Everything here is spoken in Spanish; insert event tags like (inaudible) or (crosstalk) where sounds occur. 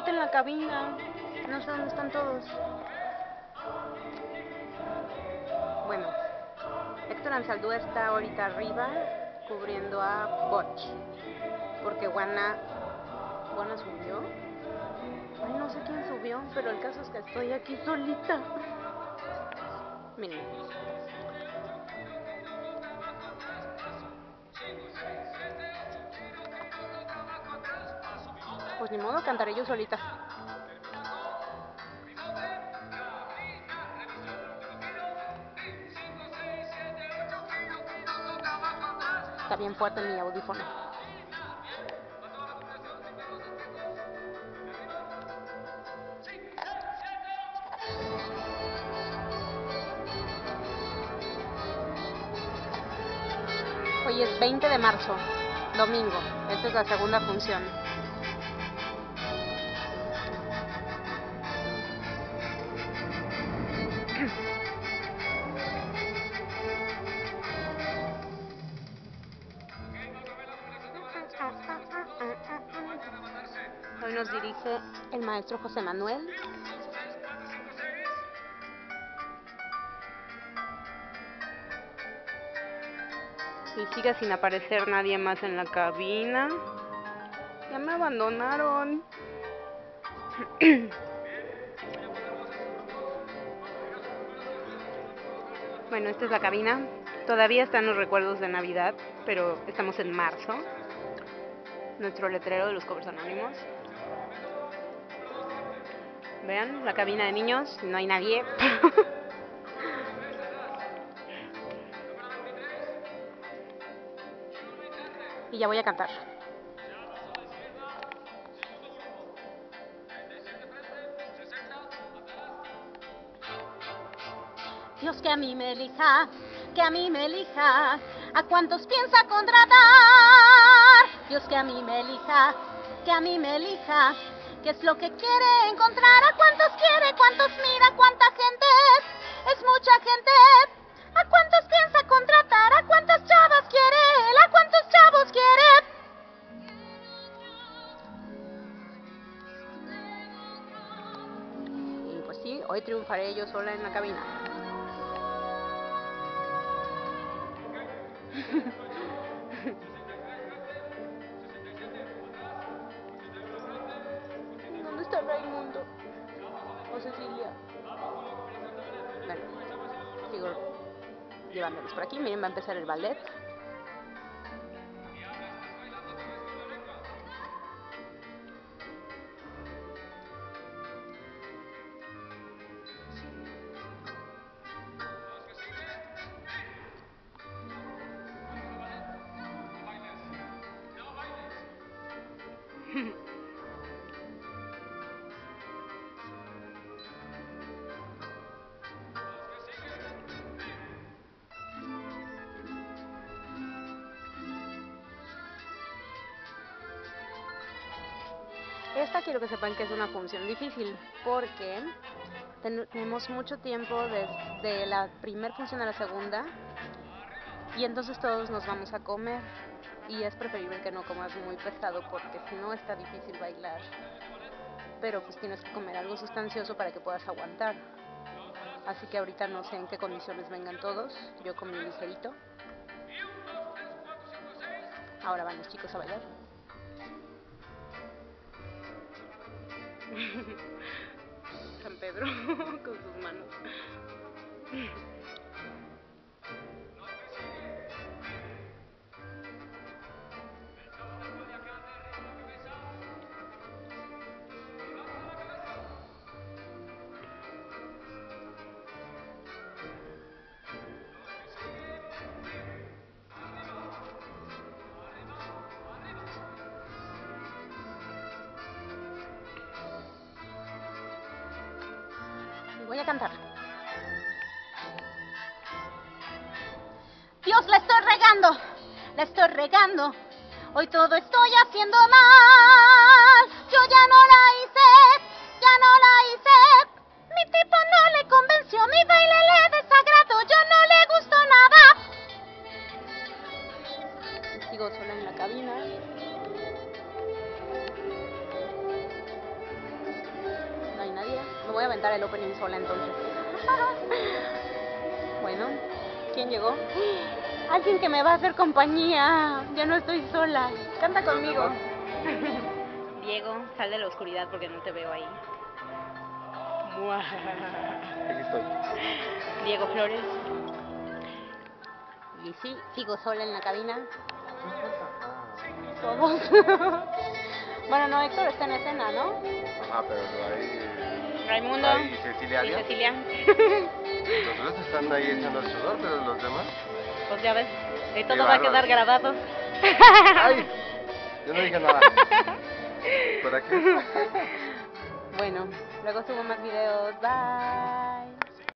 solita en la cabina. No sé dónde están todos. Bueno, Héctor Ansaldúa está ahorita arriba cubriendo a Botch. Porque Juana. ¿Juana subió? Ay, no sé quién subió, pero el caso es que estoy aquí solita. Miren. Pues ni modo, cantaré yo solita. Está bien fuerte mi audífono. Hoy es 20 de marzo, domingo. Esta es la segunda función. Nos dirige el maestro José Manuel. Y sigue sin aparecer nadie más en la cabina. Ya me abandonaron. (clears throat) Bueno, esta es la cabina. Todavía están los recuerdos de Navidad, pero estamos en marzo. Nuestro letrero de los covers anónimos. Vean, la cabina de niños, no hay nadie. (laughs) y ya voy a cantar. Dios que a mí me elija, que a mí me elija, a cuántos piensa contratar. Dios que a mí me elija, que a mí me elija, qué es lo que quiere encontrar, a cuántos quiere, cuántos mira, cuánta gente es, es mucha gente. A cuántos piensa contratar, a cuántas chavas quiere él, a cuántos chavos quiere. Y pues sí, hoy triunfaré yo sola en la cabina. (laughs) ¿Dónde está Raimundo? ¿O Cecilia? Bueno, sigo llevándolos por aquí. Miren, va a empezar el ballet. Esta quiero que sepan que es una función difícil porque ten- tenemos mucho tiempo desde la primera función a la segunda y entonces todos nos vamos a comer y es preferible que no comas muy pesado porque si no está difícil bailar. Pero pues tienes que comer algo sustancioso para que puedas aguantar. Así que ahorita no sé en qué condiciones vengan todos. Yo comí ligerito. Ahora van los chicos a bailar. San Pedro (laughs) con sus manos. Voy a cantar. Dios, la estoy regando, la estoy regando. Hoy todo estoy haciendo mal. Yo ya no la hice, ya no la hice. Mi tipo no le convenció, mi baile le desagradó, yo no le gustó nada. Sigo sola en la cabina. Voy a aventar el opening sola entonces. (laughs) bueno, ¿quién llegó? Alguien que me va a hacer compañía. Ya no estoy sola. Canta conmigo. (laughs) Diego, sal de la oscuridad porque no te veo ahí. Aquí estoy. (laughs) Diego Flores. Y sí, sigo sola en la cabina. Todos. bueno, no, Héctor está en escena, ¿no? Ajá, pero hay... Raimundo. ¿Hay Cecilia Y? Cecilia. Los otros están ahí echando el sudor, pero los demás... Pues ya ves, y todo va a quedar grabado. ¡Ay! Yo no dije nada. ¿Para qué? (laughs) Bueno, luego subo más videos. Bye.